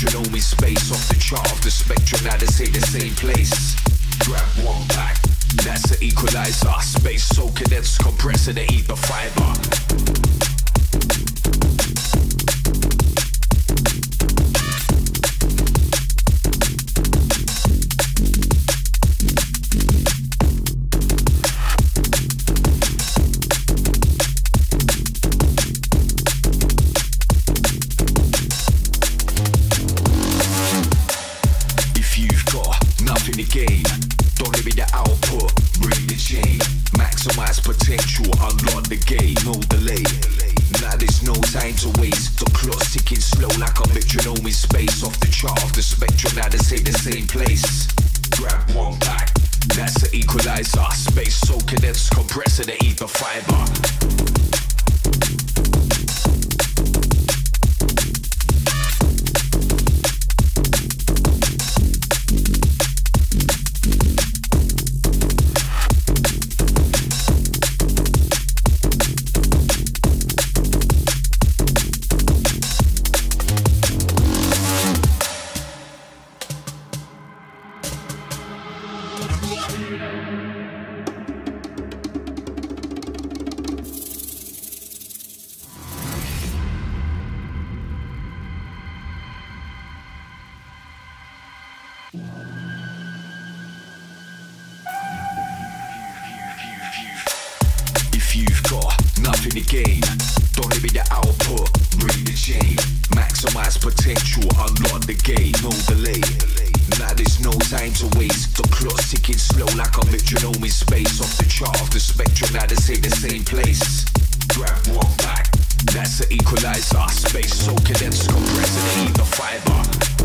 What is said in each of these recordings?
Genome space off the chart of the spectrum, now they say the same place. Grab one back, that's the equalizer. Space soaking that's compressing the ether fiber. track on metronome in space Off the chart of the spectrum, now they say the same place. Grab one back, that's the equalizer Space soaking and compressing, the fiber.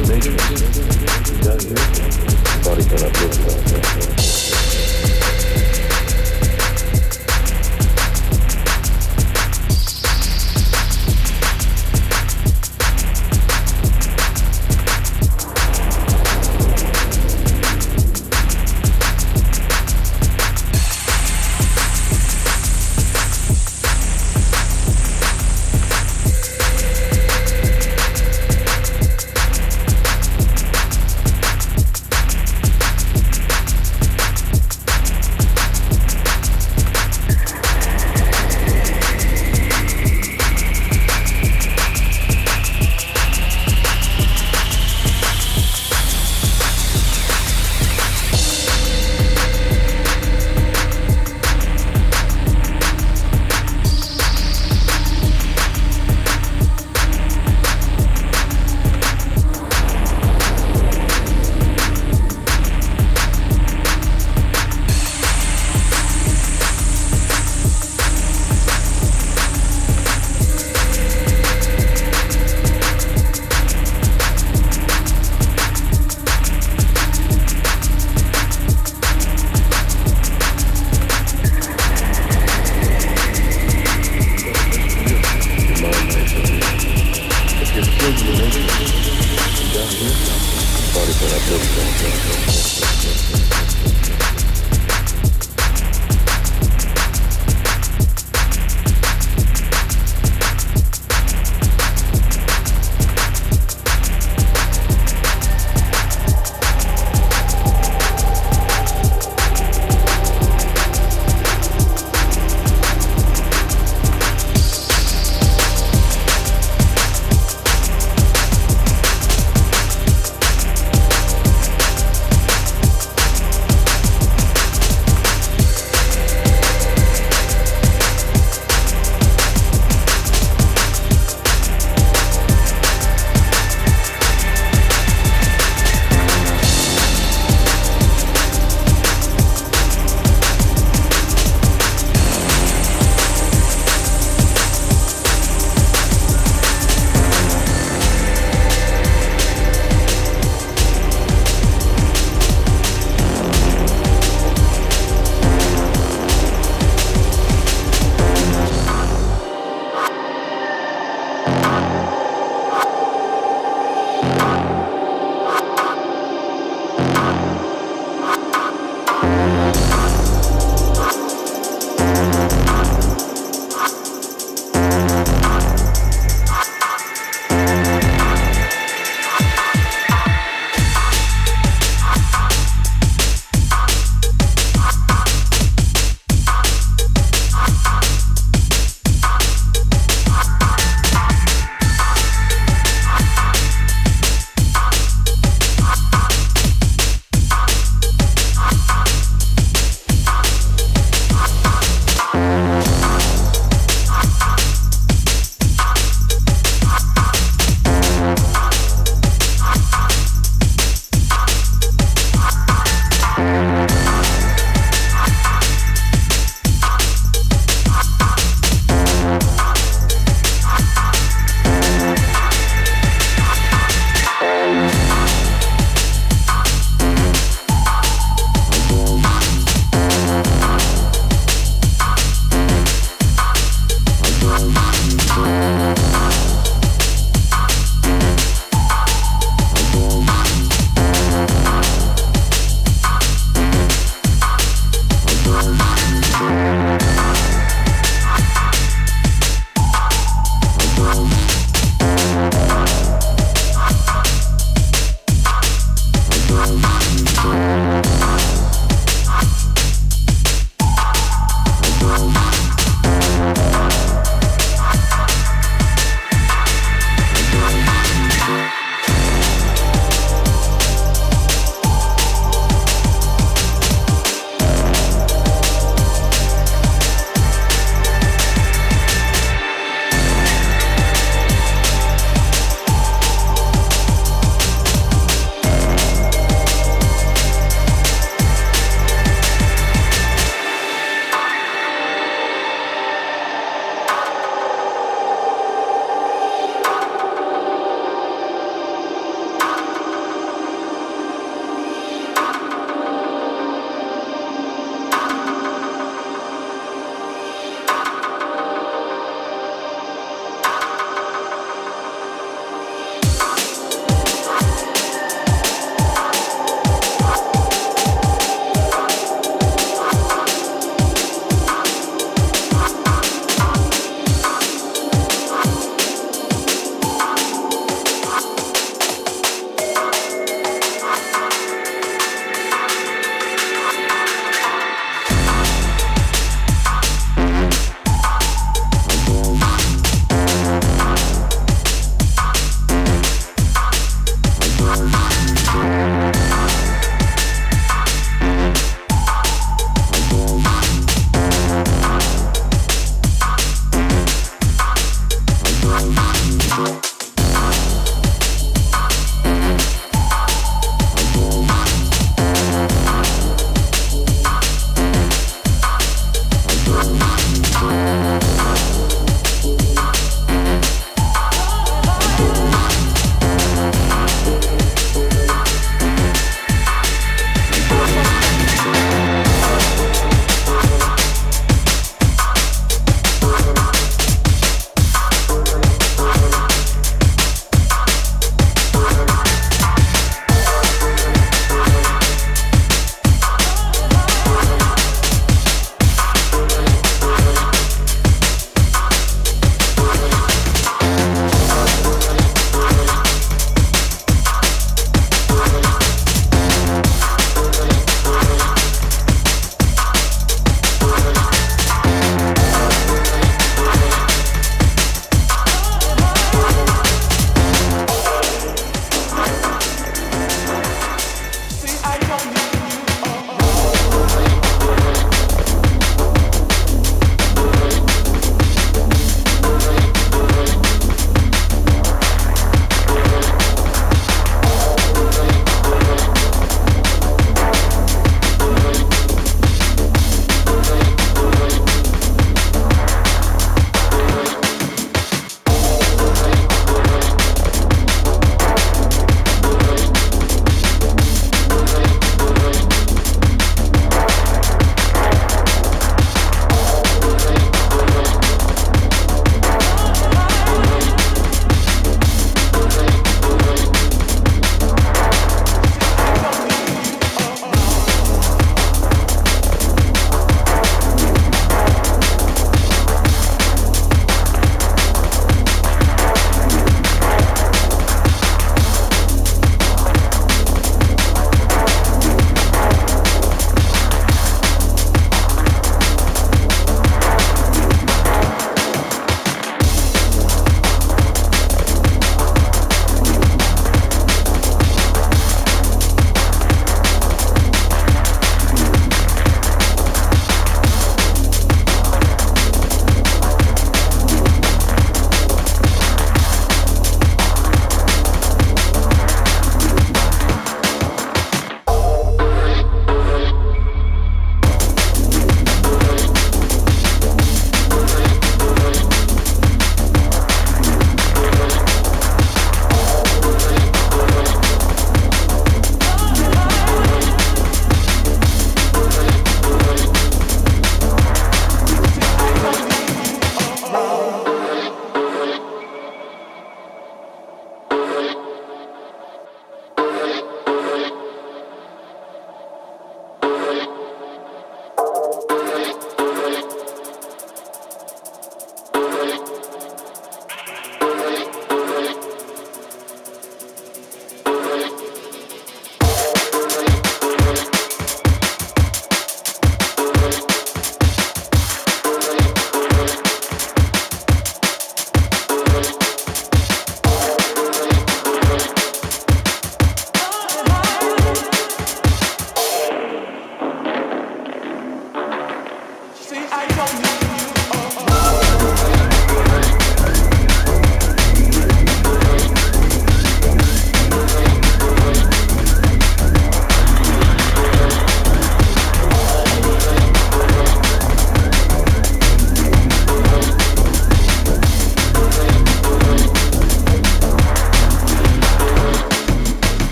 Matrix. Down here. Body cannot live without that.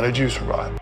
How did you survive?